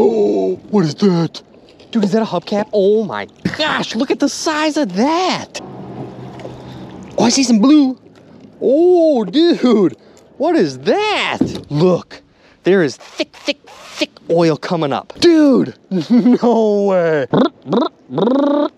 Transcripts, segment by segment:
Oh, what is that? Dude, is that a hubcap? Oh my gosh, look at the size of that. Oh, I see some blue. Oh, dude, what is that? Look, there is thick, thick, thick oil coming up. Dude, no way.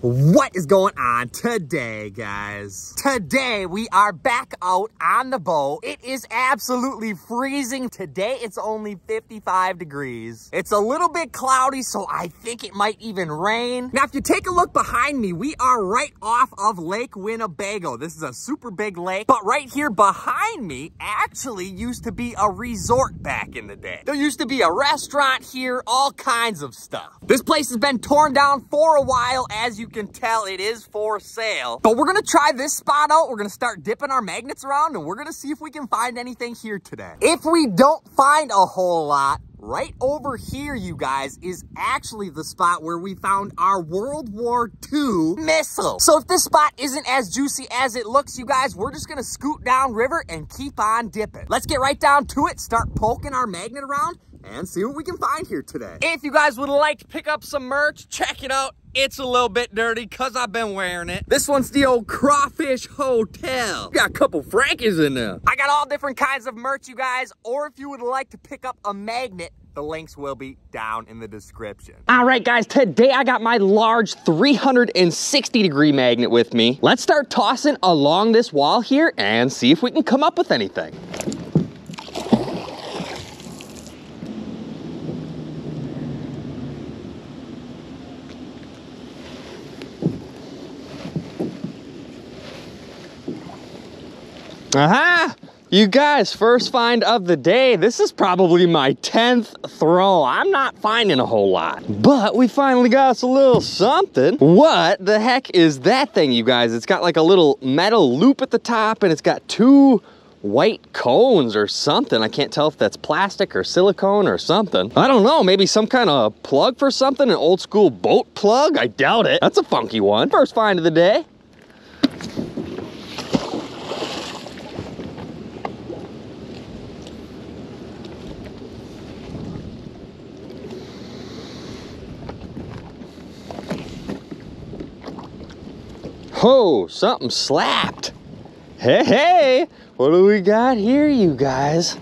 What is going on today, guys? Today, we are back out on the boat. It is absolutely freezing. Today, it's only 55 degrees. It's a little bit cloudy, so I think it might even rain. Now, if you take a look behind me, we are right off of Lake Winnebago. This is a super big lake, but right here behind me actually used to be a resort back in the day. There used to be a restaurant here, all kinds of stuff. This place has been torn down for a while, as you can tell, it is for sale. But we're gonna try this spot out. We're gonna start dipping our magnets around and we're gonna see if we can find anything here today. If we don't find a whole lot, right over here, you guys, is actually the spot where we found our World War II missile. So if this spot isn't as juicy as it looks, you guys, we're just gonna scoot down river and keep on dipping. Let's get right down to it, start poking our magnet around, and see what we can find here today. If you guys would like to pick up some merch, check it out. It's a little bit dirty because I've been wearing it. This one's the old Crawfish Hotel. Got a couple Frankies in there. I got all different kinds of merch, you guys. Or if you would like to pick up a magnet, the links will be down in the description. All right, guys, today I got my large 360 degree magnet with me. Let's start tossing along this wall here and see if we can come up with anything. Aha! You guys, first find of the day. This is probably my 10th throw. I'm not finding a whole lot, but we finally got us a little something. What the heck is that thing, you guys? It's got like a little metal loop at the top and it's got two white cones or something. I can't tell if that's plastic or silicone or something. I don't know, maybe some kind of plug for something, an old school boat plug? I doubt it. That's a funky one. First find of the day. Ho, something slapped. Hey, hey, what do we got here, you guys?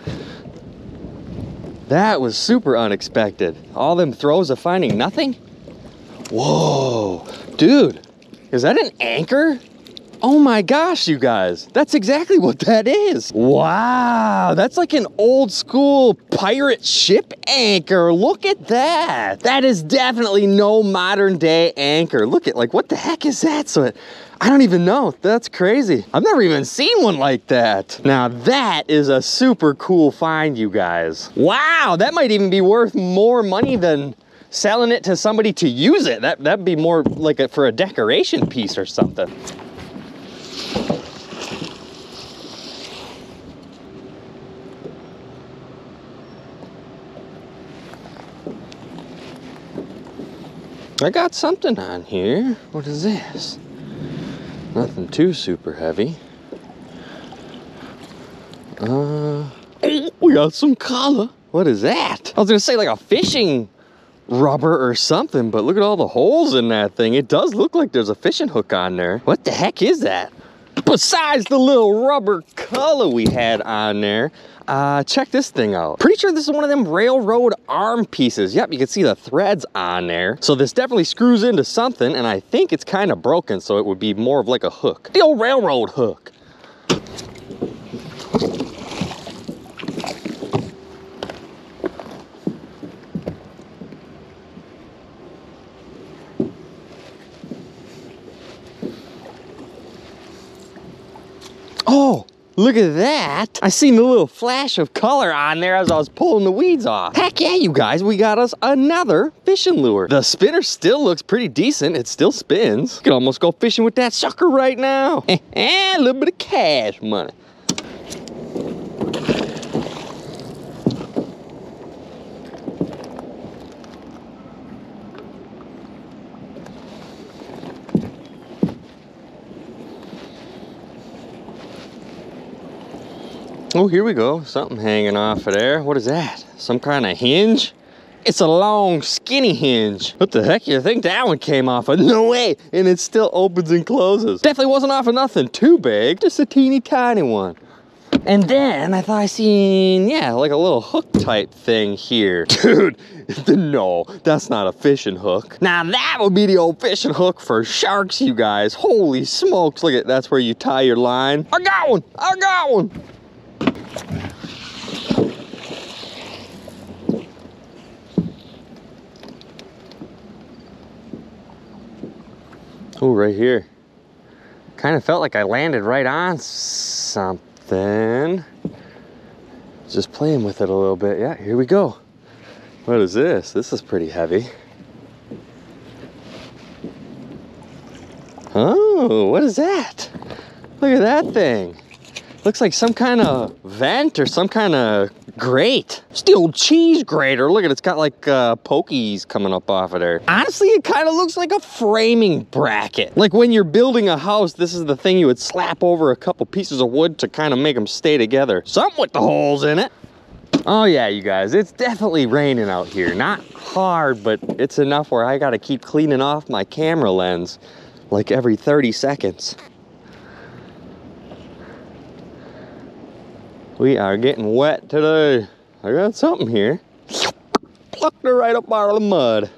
That was super unexpected. All them throws of finding nothing? Whoa, dude, is that an anchor? Oh my gosh, you guys, that's exactly what that is. Wow, that's like an old school pirate ship anchor. Look at that. That is definitely no modern day anchor. Look at like, what the heck is that? So it, I don't even know. That's crazy. I've never even seen one like that. Now that is a super cool find, you guys. Wow, that might even be worth more money than selling it to somebody to use it. That, that'd be more like a, for a decoration piece or something. I got something on here. What is this? Nothing too super heavy. Uh, we got some color. What is that? I was gonna say like a fishing rubber or something, but look at all the holes in that thing. It does look like there's a fishing hook on there. What the heck is that? Besides the little rubber color we had on there, uh, check this thing out. Pretty sure this is one of them railroad arm pieces. Yep, you can see the threads on there. So this definitely screws into something, and I think it's kind of broken, so it would be more of like a hook. The old railroad hook. Oh, Look at that. I seen the little flash of color on there as I was pulling the weeds off. Heck yeah, you guys, we got us another fishing lure. The spinner still looks pretty decent. It still spins. You Could almost go fishing with that sucker right now. And a little bit of cash money. Oh, here we go. Something hanging off of there. What is that? Some kind of hinge? It's a long, skinny hinge. What the heck you think that one came off of? No way! And it still opens and closes. Definitely wasn't off of nothing too big. Just a teeny tiny one. And then I thought I seen, yeah, like a little hook type thing here. Dude, no, that's not a fishing hook. Now that would be the old fishing hook for sharks, you guys. Holy smokes, look at, that's where you tie your line. I got one, I got one. Oh, right here. Kind of felt like I landed right on something. Just playing with it a little bit. Yeah, here we go. What is this? This is pretty heavy. Oh, what is that? Look at that thing. Looks like some kind of vent or some kind of grate. Steel cheese grater. Look at it, it's got like uh, pokies coming up off of there. Honestly, it kind of looks like a framing bracket. Like when you're building a house, this is the thing you would slap over a couple pieces of wood to kind of make them stay together. Something with the holes in it. Oh yeah, you guys, it's definitely raining out here. Not hard, but it's enough where I gotta keep cleaning off my camera lens like every 30 seconds. We are getting wet today. I got something here. Plucked her right up out of the mud.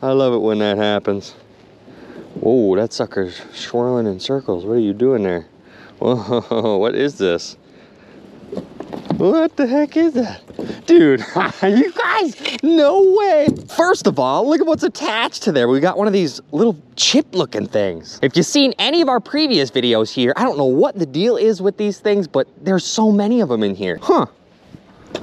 I love it when that happens. Whoa, that sucker's swirling in circles. What are you doing there? Whoa, what is this? What the heck is that? Dude, you guys, no way. First of all, look at what's attached to there. We got one of these little chip looking things. If you've seen any of our previous videos here, I don't know what the deal is with these things, but there's so many of them in here. Huh.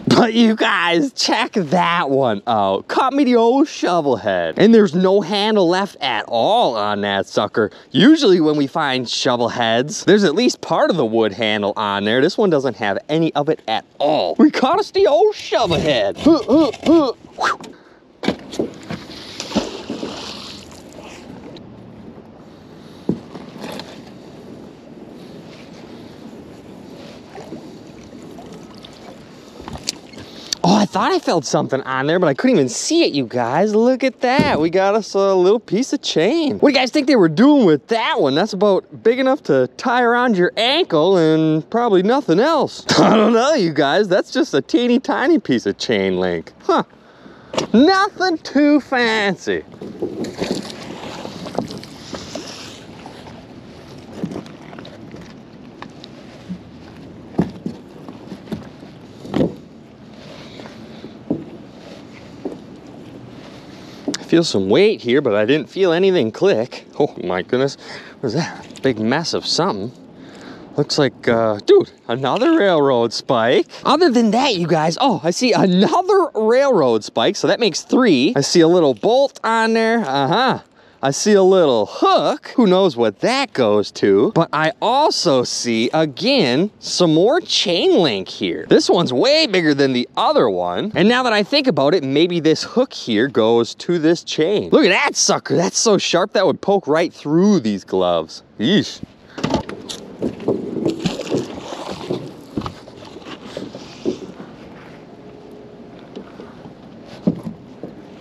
But you guys, check that one out. Caught me the old shovel head. And there's no handle left at all on that sucker. Usually when we find shovel heads, there's at least part of the wood handle on there. This one doesn't have any of it at all. We caught us the old shovel head. Huh, huh, huh. Whew. Oh, I thought I felt something on there, but I couldn't even see it, you guys. Look at that. We got us a little piece of chain. What do you guys think they were doing with that one? That's about big enough to tie around your ankle and probably nothing else. I don't know, you guys. That's just a teeny tiny piece of chain link. Huh. Nothing too fancy. Feel some weight here, but I didn't feel anything click. Oh my goodness, what is that? Big mess of something. Looks like, uh, dude, another railroad spike. Other than that, you guys, oh, I see another railroad spike, so that makes three. I see a little bolt on there, uh-huh. I see a little hook. Who knows what that goes to? But I also see, again, some more chain link here. This one's way bigger than the other one. And now that I think about it, maybe this hook here goes to this chain. Look at that sucker. That's so sharp that would poke right through these gloves. Yeesh.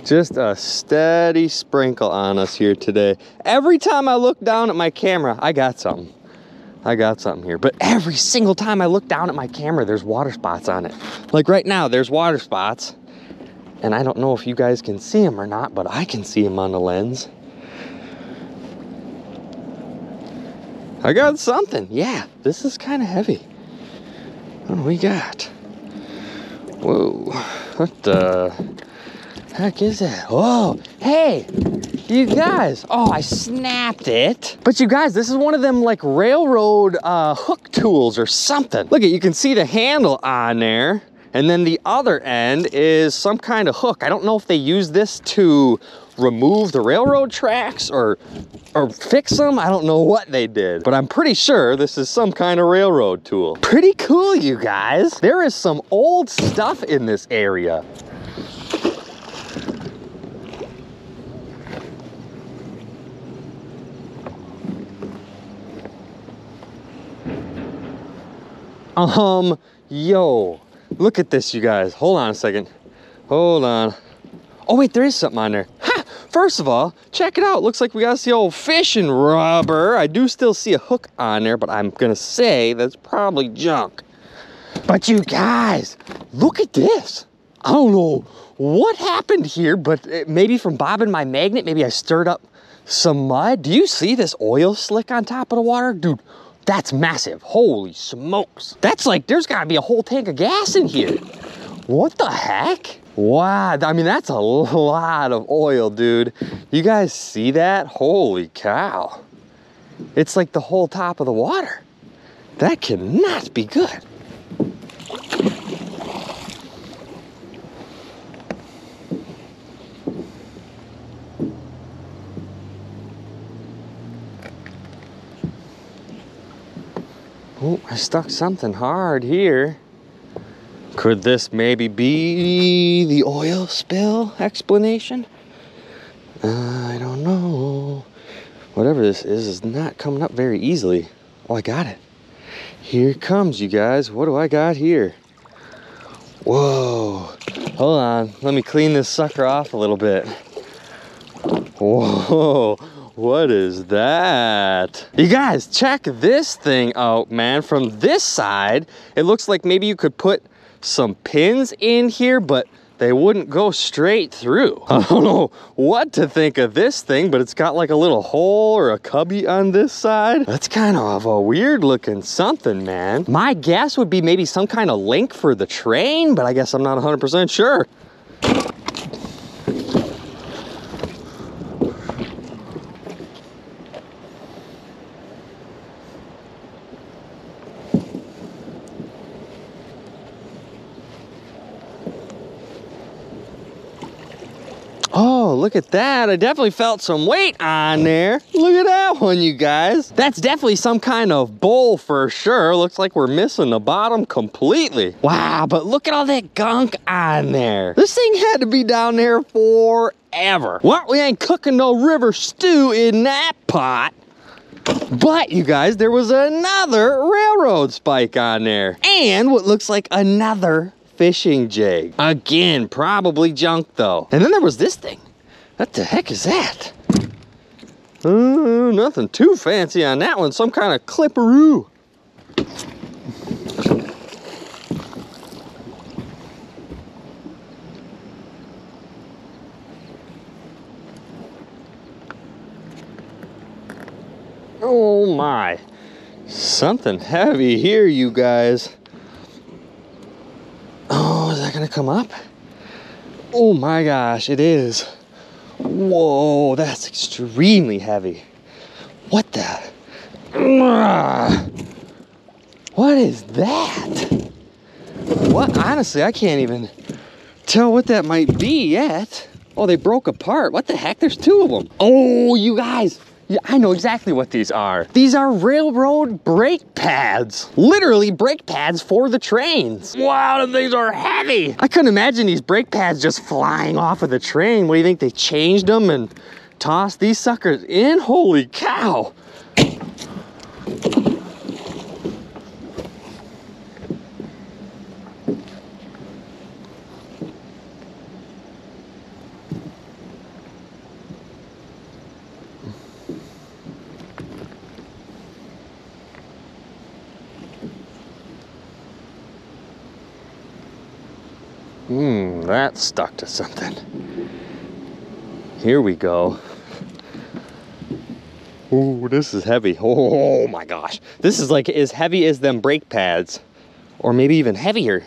Just a steady sprinkle on us here today. Every time I look down at my camera, I got something. I got something here. But every single time I look down at my camera, there's water spots on it. Like right now, there's water spots. And I don't know if you guys can see them or not, but I can see them on the lens. I got something. Yeah, this is kind of heavy. What do we got? Whoa, what the heck is that? Oh, hey, you guys. Oh, I snapped it. But you guys, this is one of them like railroad uh, hook tools or something. Look at, you can see the handle on there. And then the other end is some kind of hook. I don't know if they use this to remove the railroad tracks or or fix them. I don't know what they did, but I'm pretty sure this is some kind of railroad tool. Pretty cool, you guys. There is some old stuff in this area. Um, yo, look at this, you guys. Hold on a second. Hold on. Oh wait, there is something on there. Ha! First of all, check it out. Looks like we got the old fishing rubber. I do still see a hook on there, but I'm gonna say that's probably junk. But you guys, look at this. I don't know what happened here, but maybe from bobbing my magnet, maybe I stirred up some mud. Do you see this oil slick on top of the water? Dude, that's massive. Holy smokes. That's like, there's gotta be a whole tank of gas in here. What the heck? Wow, I mean, that's a lot of oil, dude. You guys see that? Holy cow. It's like the whole top of the water. That cannot be good. Oh, I stuck something hard here. Could this maybe be the oil spill explanation? Uh, I don't know. Whatever this is, is not coming up very easily. Oh, I got it. Here it comes, you guys. What do I got here? Whoa. Hold on. Let me clean this sucker off a little bit. Whoa. What is that? You guys, check this thing out, man. From this side, it looks like maybe you could put some pins in here, but they wouldn't go straight through. I don't know what to think of this thing, but it's got like a little hole or a cubby on this side. That's kind of a weird looking something, man. My guess would be maybe some kind of link for the train, but I guess I'm not 100% sure. Oh, look at that. I definitely felt some weight on there. Look at that one, you guys. That's definitely some kind of bowl for sure. Looks like we're missing the bottom completely. Wow, but look at all that gunk on there. This thing had to be down there forever. Well, we ain't cooking no river stew in that pot. But you guys, there was another railroad spike on there. And what looks like another fishing jig. Again, probably junk though. And then there was this thing. What the heck is that? Uh, nothing too fancy on that one. Some kind of clipperoo. Oh my. Something heavy here, you guys. Oh, is that gonna come up? Oh my gosh, it is. Whoa, that's extremely heavy. What the? What is that? What? Honestly, I can't even tell what that might be yet. Oh, they broke apart. What the heck? There's two of them. Oh, you guys. Yeah, I know exactly what these are. These are railroad brake pads. Literally brake pads for the trains. Wow, them things are heavy. I couldn't imagine these brake pads just flying off of the train. What do you think? They changed them and tossed these suckers in? Holy cow. Hmm, that stuck to something. Here we go. Ooh, this is heavy. Oh my gosh. This is like as heavy as them brake pads. Or maybe even heavier.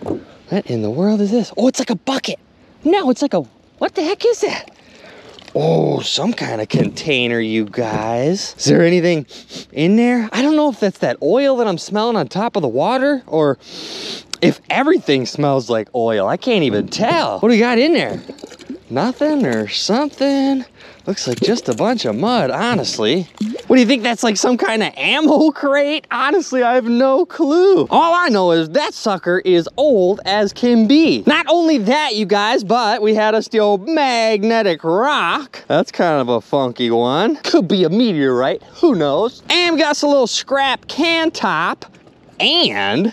What in the world is this? Oh, it's like a bucket. No, it's like a, what the heck is that? Oh, some kind of container, you guys. Is there anything in there? I don't know if that's that oil that I'm smelling on top of the water or if everything smells like oil. I can't even tell. What do you got in there? Nothing or something? Looks like just a bunch of mud, honestly. What do you think that's like some kind of ammo crate? Honestly, I have no clue. All I know is that sucker is old as can be. Not only that, you guys, but we had a steel magnetic rock. That's kind of a funky one. Could be a meteorite, who knows? And we got some little scrap can top. and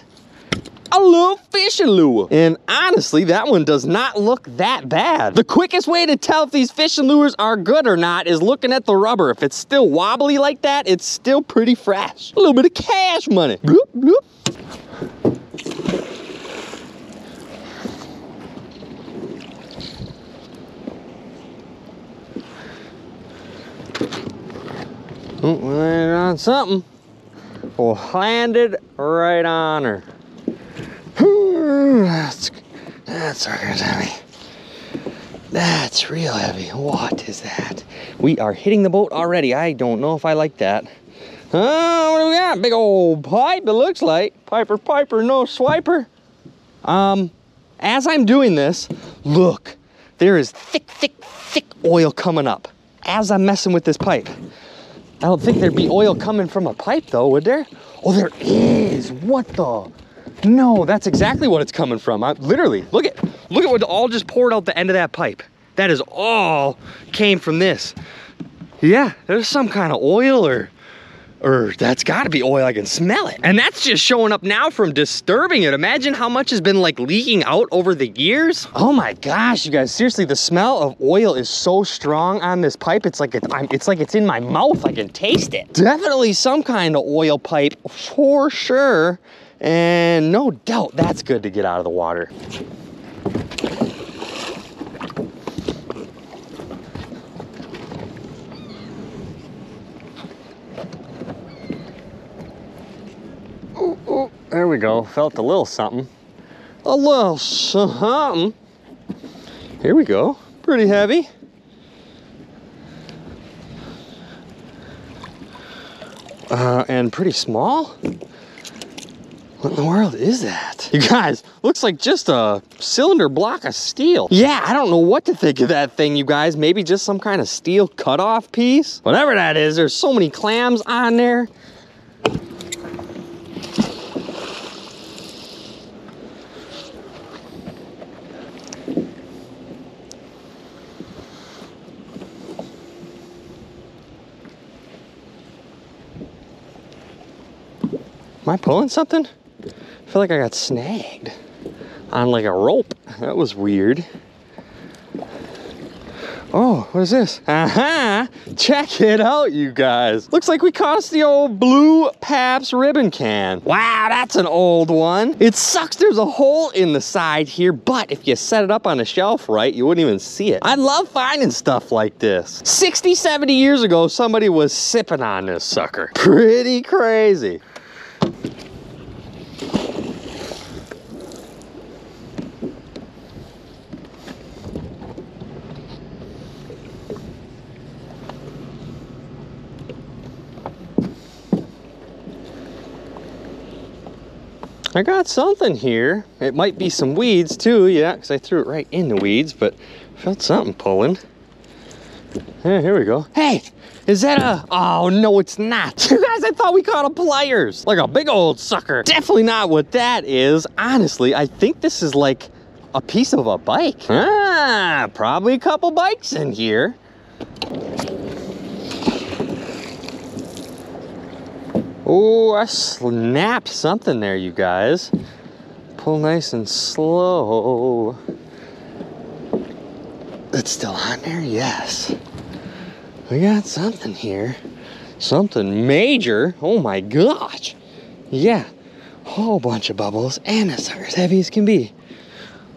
a little fishing lure. And honestly, that one does not look that bad. The quickest way to tell if these fishing lures are good or not is looking at the rubber. If it's still wobbly like that, it's still pretty fresh. A little bit of cash money. Bloop, bloop. Oh, we landed on something. Landed right on her. That's, that's heavy. That's real heavy. What is that? We are hitting the boat already. I don't know if I like that. Oh, what do we got? Big old pipe, it looks like. Piper, Piper, no swiper. Um, as I'm doing this, look, there is thick, thick, thick oil coming up as I'm messing with this pipe. I don't think there'd be oil coming from a pipe though, would there? Oh, there is. What the? No, that's exactly what it's coming from. I, literally, look at look at what all just poured out the end of that pipe. That is all came from this. Yeah, there's some kind of oil or or that's got to be oil. I can smell it. And that's just showing up now from disturbing it. Imagine how much has been like leaking out over the years. Oh my gosh, you guys, seriously, the smell of oil is so strong on this pipe. It's like, it, I'm, it's like it's in my mouth. I can taste it. Definitely some kind of oil pipe for sure. And no doubt that's good to get out of the water. Ooh, ooh, there we go. Felt a little something. A little something. Here we go. Pretty heavy. Uh, and pretty small. What in the world is that? You guys, looks like just a cylinder block of steel. Yeah, I don't know what to think of that thing, you guys. Maybe just some kind of steel cutoff piece? Whatever that is, there's so many clams on there. Am I pulling something? I feel like I got snagged on like a rope. That was weird. Oh, what is this? Uh-huh. Check it out, you guys. Looks like we caught us the old blue Pabst ribbon can. Wow, that's an old one. It sucks there's a hole in the side here, but if you set it up on a shelf right, you wouldn't even see it. I love finding stuff like this. 60, 70 years ago, somebody was sipping on this sucker. Pretty crazy. I got something here. It might be some weeds too, yeah, because I threw it right in the weeds, but felt something pulling. Yeah, here we go. Hey, is that a, oh no, it's not. You guys, I thought we caught a pliers, like a big old sucker. Definitely not what that is. Honestly, I think this is like a piece of a bike. Ah, probably a couple bikes in here. Oh, I snapped something there, you guys. Pull nice and slow. It's still on there? Yes. We got something here. Something major. Oh my gosh. Yeah. Whole bunch of bubbles. And sucker's heavy as can be.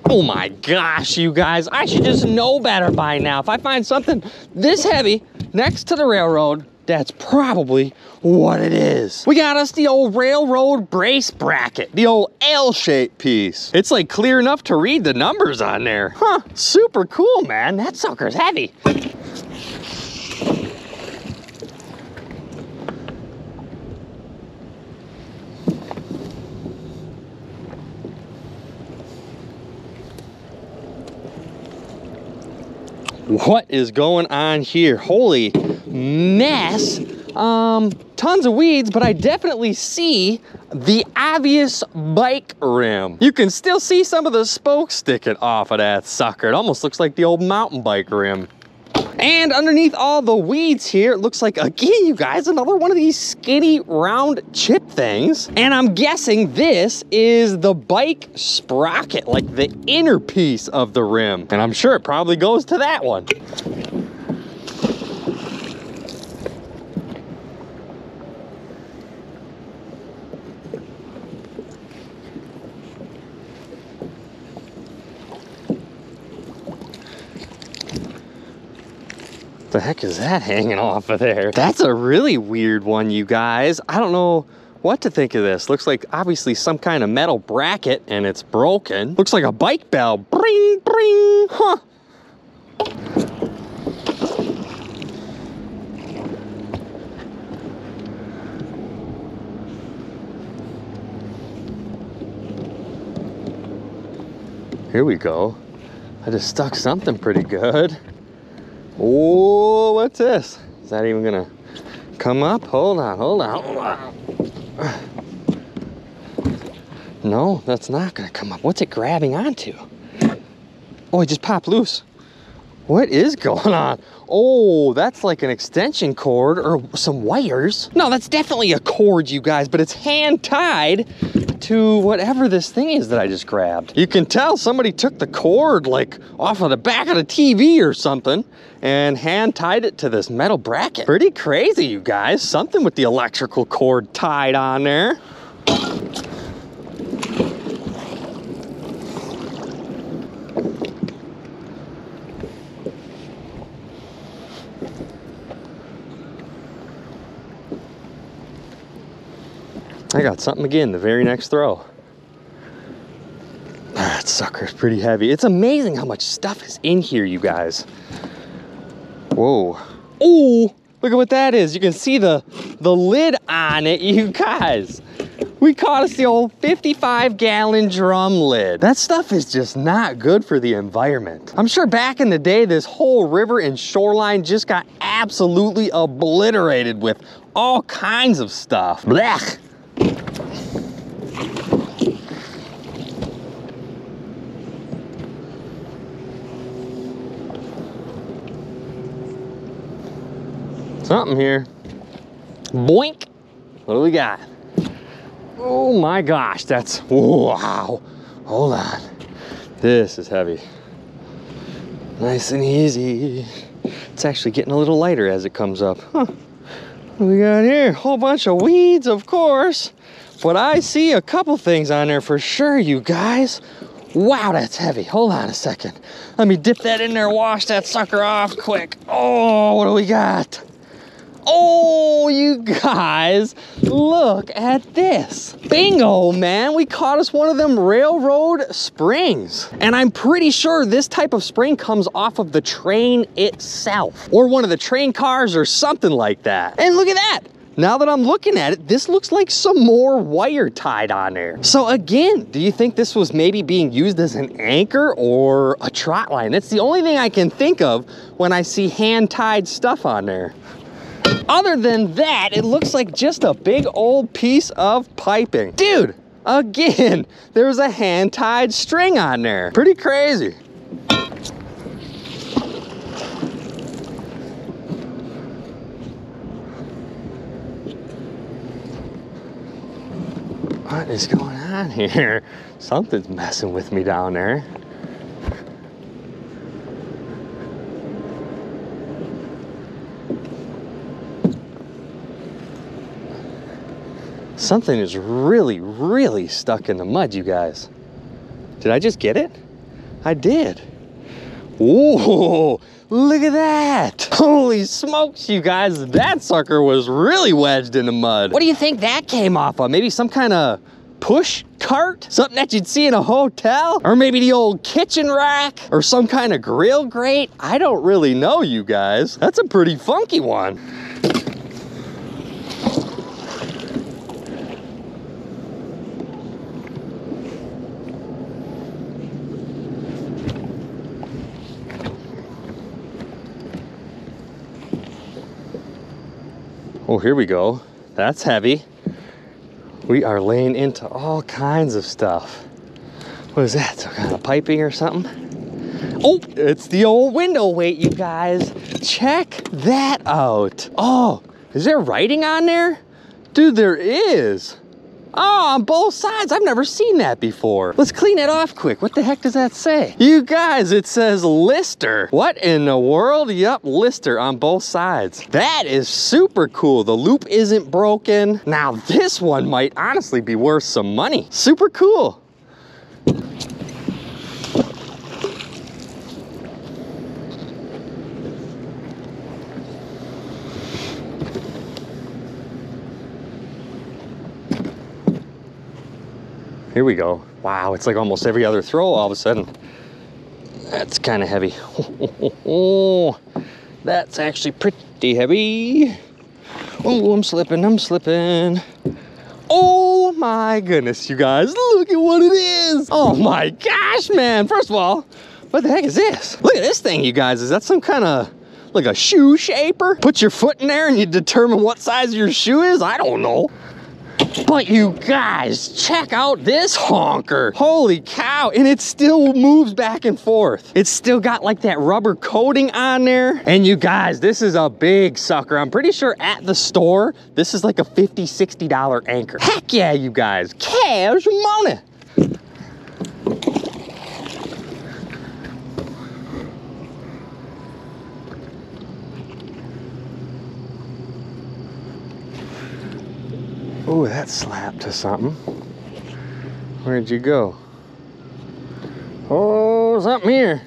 Oh my gosh, you guys. I should just know better by now. If I find something this heavy next to the railroad, that's probably what it is. We got us the old railroad brace bracket, the old L-shaped piece. It's like clear enough to read the numbers on there. Huh, super cool, man. That sucker's heavy. What is going on here? Holy mess. Um, tons of weeds, but I definitely see the obvious bike rim. You can still see some of the spokes sticking off of that sucker. It almost looks like the old mountain bike rim. And underneath all the weeds here, it looks like, again, you guys, another one of these skinny round chip things. And I'm guessing this is the bike sprocket, like the inner piece of the rim. And I'm sure it probably goes to that one. The heck is that hanging off of there? That's a really weird one, you guys. I don't know what to think of this. Looks like obviously some kind of metal bracket and it's broken. Looks like a bike bell. Bring, bring, huh. Here we go. I just stuck something pretty good. Oh, what's this? Is that even gonna come up? Hold on, hold on, hold on. No, that's not gonna come up. What's it grabbing onto? Oh, it just popped loose. What is going on? Oh, that's like an extension cord or some wires. No, that's definitely a cord, you guys, but it's hand tied to whatever this thing is that I just grabbed. You can tell somebody took the cord like off of the back of the TV or something and hand tied it to this metal bracket. Pretty crazy, you guys. Something with the electrical cord tied on there. I got something again the very next throw. Ah, that sucker's pretty heavy. It's amazing how much stuff is in here, you guys. Whoa. Oh, look at what that is. You can see the, the lid on it, you guys. We caught us the old 55 gallon drum lid. That stuff is just not good for the environment. I'm sure back in the day, this whole river and shoreline just got absolutely obliterated with all kinds of stuff. Blech. Something here. Boink. What do we got? Oh my gosh, that's, wow. Hold on. This is heavy. Nice and easy. It's actually getting a little lighter as it comes up. Huh. We got here? A Whole bunch of weeds, of course. But I see a couple things on there for sure, you guys. Wow, that's heavy. Hold on a second. Let me dip that in there, wash that sucker off quick. Oh, what do we got? Oh, you guys, look at this. Bingo, man. We caught us one of them railroad springs. And I'm pretty sure this type of spring comes off of the train itself or one of the train cars or something like that. And look at that. Now that I'm looking at it, this looks like some more wire tied on there. So again, do you think this was maybe being used as an anchor or a trot line? That's the only thing I can think of when I see hand tied stuff on there. Other than that, it looks like just a big old piece of piping. Dude, again, there's a hand-tied string on there. Pretty crazy. What is going on here? Something's messing with me down there. Something is really, really stuck in the mud, you guys. Did I just get it? I did. Ooh, look at that. Holy smokes, you guys. That sucker was really wedged in the mud. What do you think that came off of? Maybe some kind of push cart? Something that you'd see in a hotel? Or maybe the old kitchen rack? Or some kind of grill grate? I don't really know, you guys. That's a pretty funky one. Here we go. That's heavy. We are laying into all kinds of stuff. What is that? Some kind of piping or something? Oh, it's the old window weight, you guys. Check that out. Oh, is there writing on there? Dude, there is. Oh, on both sides. I've never seen that before. Let's clean it off quick. What the heck does that say? You guys, it says Lister. What in the world? Yup, Lister on both sides. That is super cool. The loop isn't broken. Now this one might honestly be worth some money. Super cool. Here we go. Wow, it's like almost every other throw all of a sudden. That's kind of heavy. That's actually pretty heavy. Oh, I'm slipping, I'm slipping. Oh my goodness, you guys, look at what it is. Oh my gosh, man. First of all, what the heck is this? Look at this thing, you guys. Is that some kind of like a shoe shaper? Put your foot in there and you determine what size your shoe is? I don't know. But you guys, check out this honker. Holy cow, and it still moves back and forth. It's still got like that rubber coating on there. And you guys, this is a big sucker. I'm pretty sure at the store, this is like a $50, $60 anchor. Heck yeah, you guys, cash money. Oh, that slapped to something. Where'd you go? Oh, something here.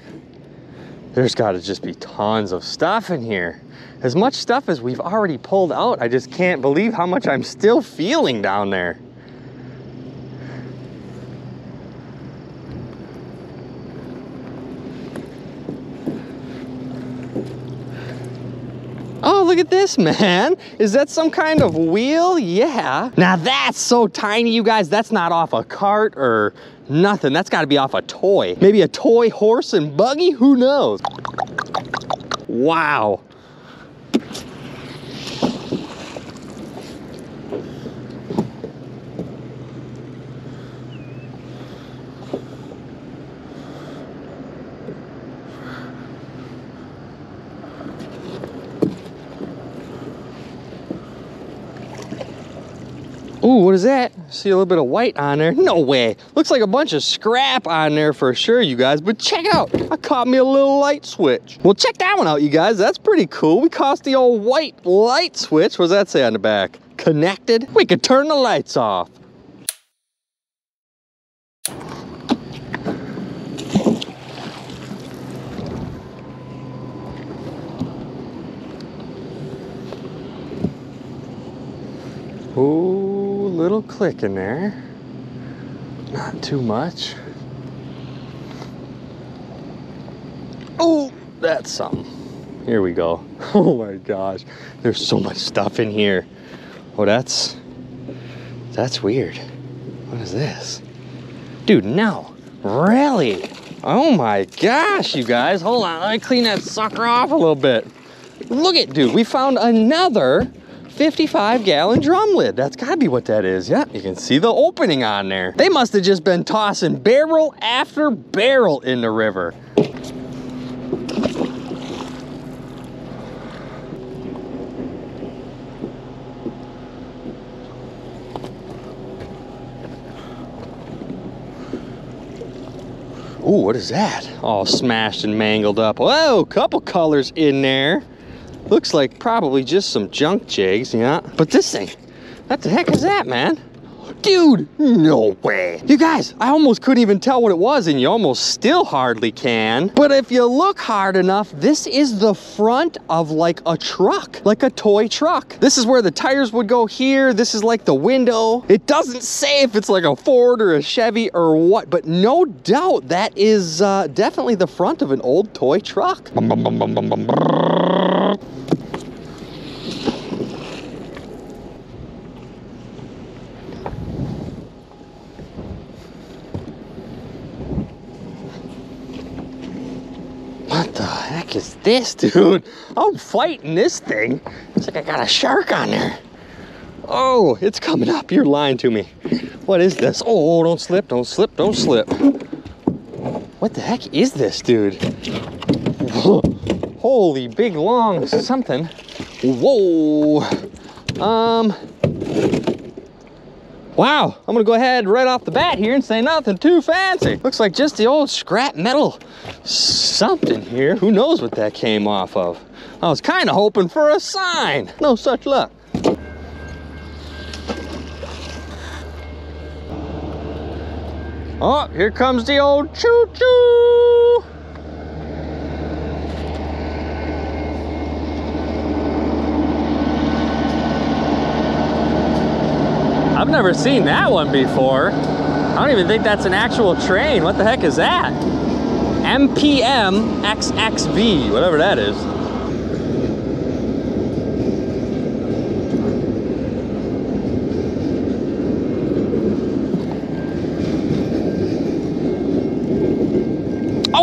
There's got to just be tons of stuff in here. As much stuff as we've already pulled out, I just can't believe how much I'm still feeling down there. Oh, look at this, man. Is that some kind of wheel? Yeah. Now that's so tiny, you guys. That's not off a cart or nothing. That's gotta be off a toy. Maybe a toy horse and buggy? Who knows? Wow. Ooh, what is that? See a little bit of white on there. No way. Looks like a bunch of scrap on there for sure, you guys. But check out. I caught me a little light switch. Well, check that one out, you guys. That's pretty cool. We caught the old white light switch. What does that say on the back? Connected. We could turn the lights off. Ooh, little click in there. Not too much. Oh, that's something. Here we go. Oh my gosh. There's so much stuff in here. Oh, that's, that's weird. What is this? Dude, no. Really? Oh my gosh, you guys. Hold on, let me clean that sucker off a little bit. Look at, dude, we found another 55 gallon drum lid. That's gotta be what that is. Yeah, you can see the opening on there. They must have just been tossing barrel after barrel in the river. Ooh, what is that? All smashed and mangled up. Whoa, couple colors in there. Looks like probably just some junk jigs, yeah. But this thing, what the heck is that, man? Dude, no way. You guys, I almost couldn't even tell what it was and you almost still hardly can. But if you look hard enough, this is the front of like a truck, like a toy truck. This is where the tires would go here. This is like the window. It doesn't say if it's like a Ford or a Chevy or what, but no doubt that is uh, definitely the front of an old toy truck. What the heck is this, dude? I'm fighting this thing. It's like I got a shark on there. Oh, it's coming up. You're lying to me. What is this? Oh, don't slip, don't slip, don't slip. What What the heck is this, dude? Holy big long something. Whoa. Um. Wow, I'm gonna go ahead right off the bat here and say nothing too fancy. Looks like just the old scrap metal something here. Who knows what that came off of? I was kind of hoping for a sign. No such luck. Oh, here comes the old choo-choo. I've never seen that one before. I don't even think that's an actual train. What the heck is that? MPM XXV, whatever that is.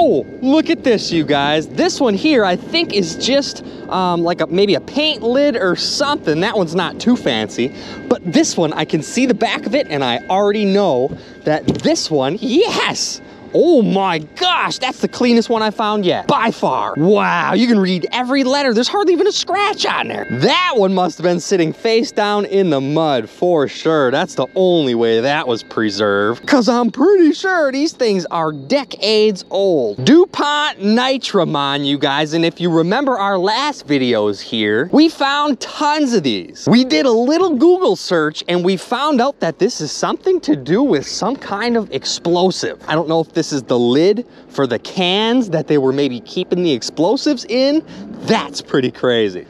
Oh, look at this, you guys. This one here, I think is just um, like a, maybe a paint lid or something. That one's not too fancy. But this one, I can see the back of it and I already know that this one, yes, Oh my gosh, that's the cleanest one I found yet, by far. Wow, you can read every letter. There's hardly even a scratch on there. That one must have been sitting face down in the mud for sure. That's the only way that was preserved. Cause I'm pretty sure these things are decades old. DuPont Nitramon, you guys. And if you remember our last videos here, we found tons of these. We did a little Google search and we found out that this is something to do with some kind of explosive. I don't know if this is the lid for the cans that they were maybe keeping the explosives in. That's pretty crazy.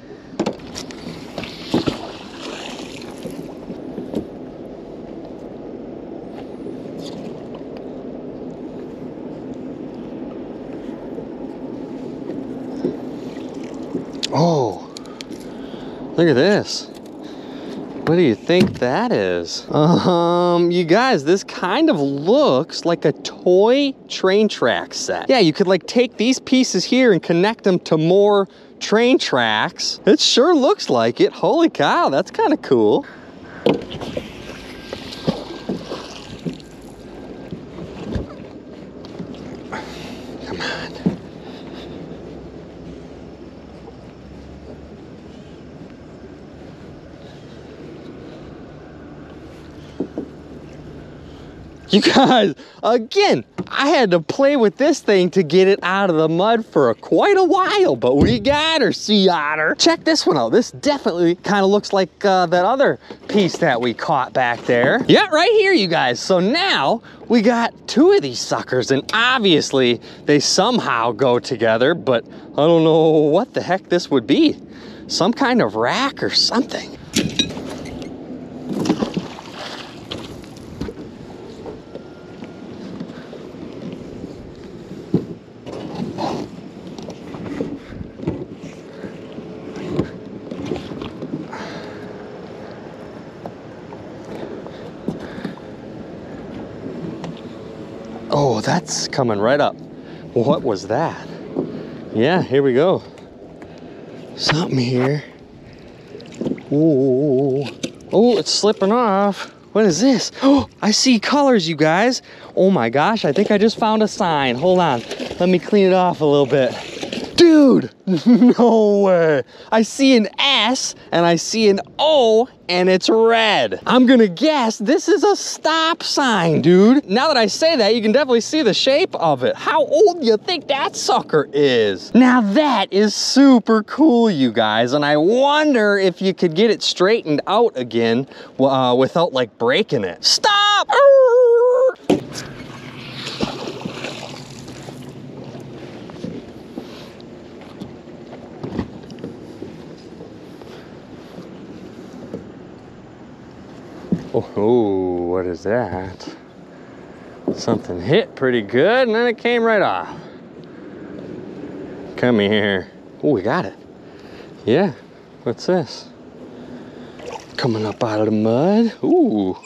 Oh, look at this. What do you think that is? Um, you guys, this kind of looks like a toy train track set. Yeah, you could like take these pieces here and connect them to more train tracks. It sure looks like it. Holy cow, that's kind of cool. You guys, again, I had to play with this thing to get it out of the mud for a, quite a while, but we got her, sea otter. Check this one out. This definitely kind of looks like uh, that other piece that we caught back there. Yeah, right here, you guys. So now we got two of these suckers, and obviously they somehow go together, but I don't know what the heck this would be. Some kind of rack or something. Oh, that's coming right up. What was that? Yeah, here we go. Something here. Oh, oh, it's slipping off. What is this? Oh, I see colors, you guys. Oh my gosh, I think I just found a sign. Hold on, let me clean it off a little bit. Dude, no way. I see an S and I see an O and it's red. I'm gonna guess this is a stop sign, dude. Now that I say that, you can definitely see the shape of it. How old do you think that sucker is? Now that is super cool, you guys, and I wonder if you could get it straightened out again uh, without like breaking it. Stop! Oh, oh, what is that? Something hit pretty good and then it came right off. Come here. Oh, we got it. Yeah, what's this? Coming up out of the mud. Ooh.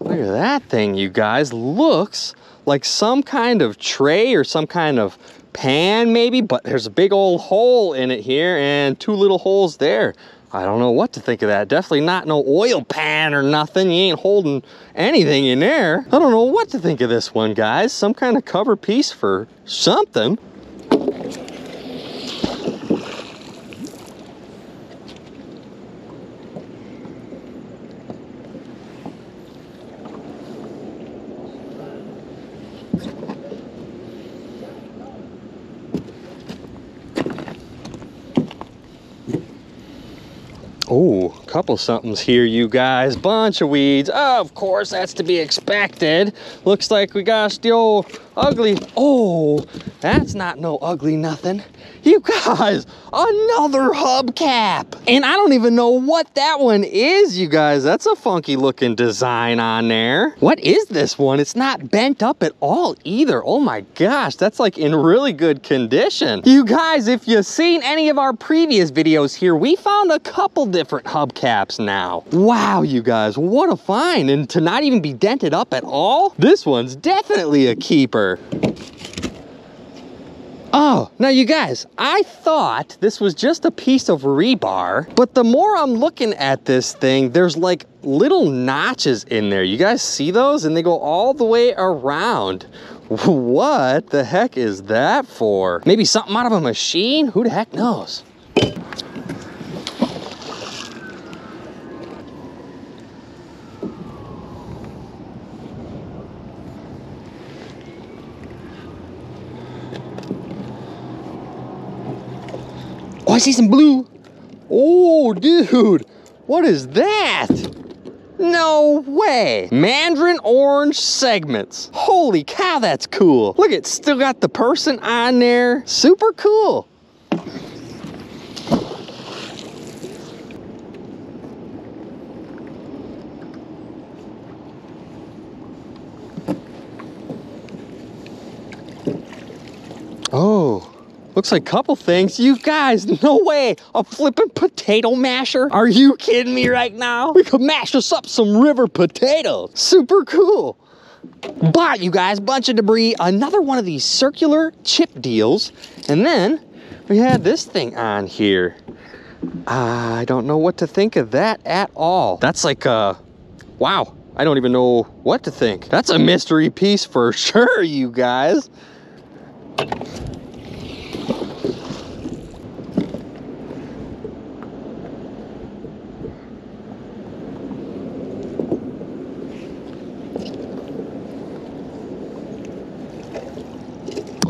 Look at that thing, you guys. Looks like some kind of tray or some kind of pan maybe, but there's a big old hole in it here and two little holes there. I don't know what to think of that. Definitely not no oil pan or nothing. You ain't holding anything in there. I don't know what to think of this one, guys. Some kind of cover piece for something. Oh, couple somethings here, you guys. Bunch of weeds. of course, that's to be expected. Looks like we got the old ugly. Oh, that's not no ugly nothing. You guys, another hubcap. And I don't even know what that one is, you guys. That's a funky looking design on there. What is this one? It's not bent up at all either. Oh my gosh, that's like in really good condition. You guys, if you've seen any of our previous videos here, we found a couple different hubcaps now. Wow, you guys, what a find. And to not even be dented up at all, this one's definitely a keeper. Oh, now you guys, I thought this was just a piece of rebar, but the more I'm looking at this thing, there's like little notches in there. You guys see those? And they go all the way around. What the heck is that for? Maybe something out of a machine? Who the heck knows? See some blue. Oh, dude, what is that? No way. Mandarin orange segments. Holy cow, that's cool. Look, it's still got the person on there. Super cool. Oh, Looks like a couple things. You guys, no way. A flipping potato masher? Are you kidding me right now? We could mash us up some river potatoes. Super cool. But you guys, bunch of debris. Another one of these circular chip deals. And then we had this thing on here. I don't know what to think of that at all. That's like, uh, wow. I don't even know what to think. That's a mystery piece for sure, you guys.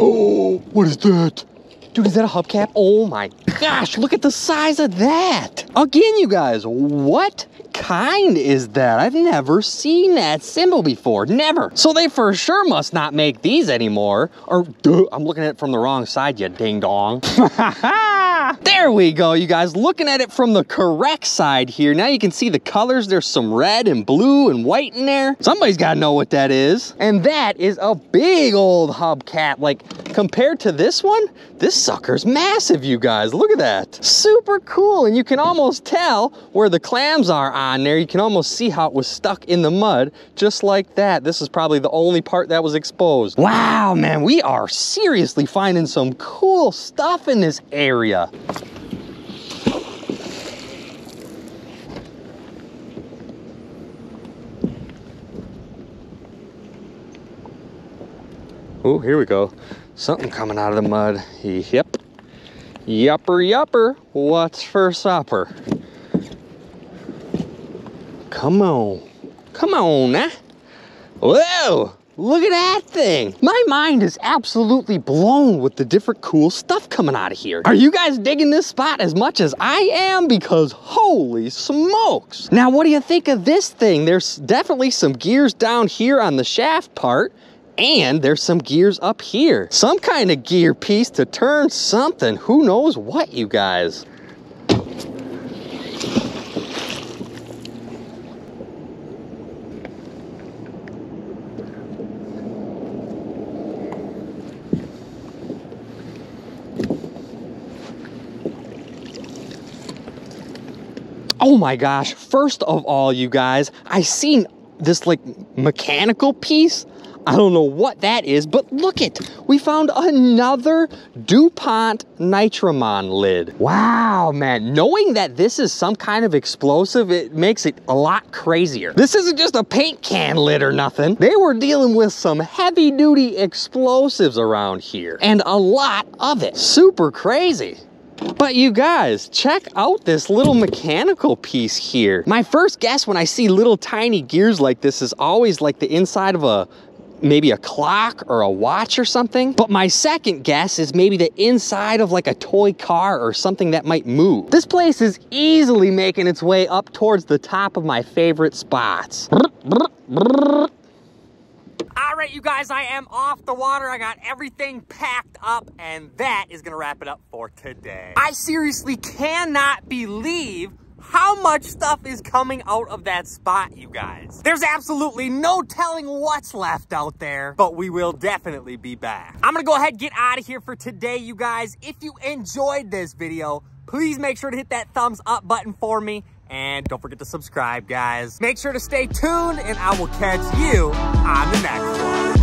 Oh, what is that? Dude, is that a hubcap? Oh my gosh, look at the size of that. Again, you guys, what kind is that? I've never seen that symbol before, never. So they for sure must not make these anymore. Or, duh, I'm looking at it from the wrong side, you ding dong. there we go, you guys. Looking at it from the correct side here. Now you can see the colors. There's some red and blue and white in there. Somebody's gotta know what that is. And that is a big old hubcap. Like, compared to this one, this sucker's massive, you guys. Look at that. Super cool. And you can almost tell where the clams are on there. You can almost see how it was stuck in the mud, just like that. This is probably the only part that was exposed. Wow, man, we are seriously finding some cool stuff in this area. Oh, here we go. Something coming out of the mud. Yep. Yupper, yupper. What's for supper? Come on. Come on now. Whoa! Look at that thing. My mind is absolutely blown with the different cool stuff coming out of here. Are you guys digging this spot as much as I am? Because holy smokes. Now, what do you think of this thing? There's definitely some gears down here on the shaft part. And there's some gears up here. Some kind of gear piece to turn something. Who knows what, you guys? Oh my gosh, first of all, you guys, I seen this like mechanical piece I don't know what that is, but look it. We found another DuPont Nitramon lid. Wow, man. Knowing that this is some kind of explosive, it makes it a lot crazier. This isn't just a paint can lid or nothing. They were dealing with some heavy duty explosives around here and a lot of it. Super crazy. But you guys, check out this little mechanical piece here. My first guess when I see little tiny gears like this is always like the inside of a maybe a clock or a watch or something. But my second guess is maybe the inside of like a toy car or something that might move. This place is easily making its way up towards the top of my favorite spots. All right, you guys, I am off the water. I got everything packed up, and that is gonna wrap it up for today. I seriously cannot believe how much stuff is coming out of that spot, you guys. There's absolutely no telling what's left out there, but we will definitely be back. I'm gonna go ahead and get out of here for today, you guys. If you enjoyed this video, please make sure to hit that thumbs up button for me. And don't forget to subscribe, guys. Make sure to stay tuned, and I will catch you on the next